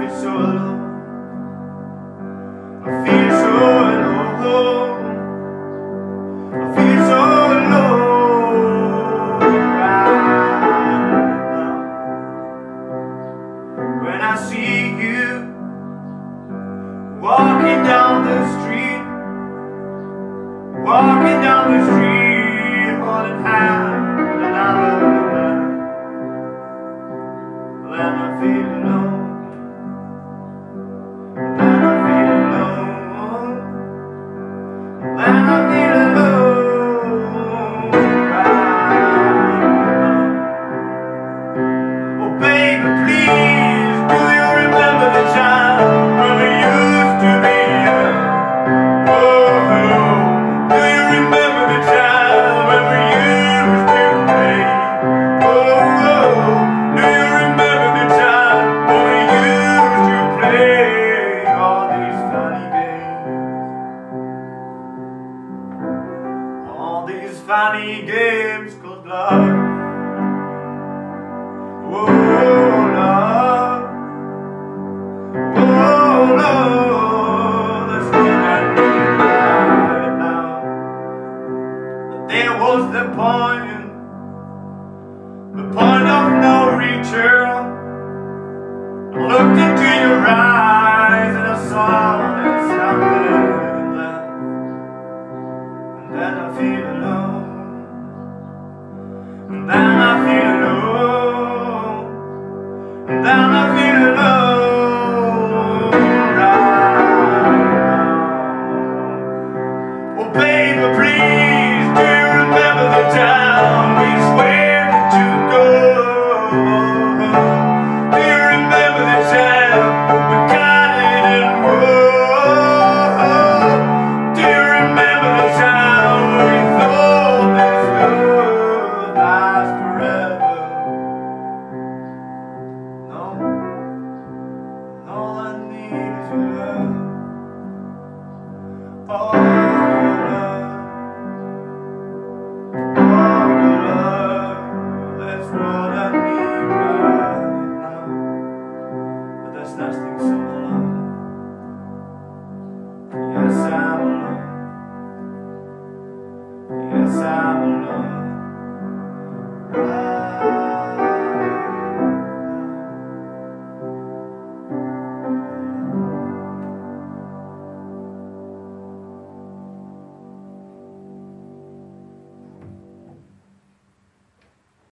feel so alone. I feel so alone. I feel so alone right. When I see you walking down the street, walking down the street, holding hands then I feel funny games called love. Oh, love. Oh, love. Now. There was the point, the point of no return. I looked into your eyes and I saw there's nothing left. And then I feel alone. Then Oh.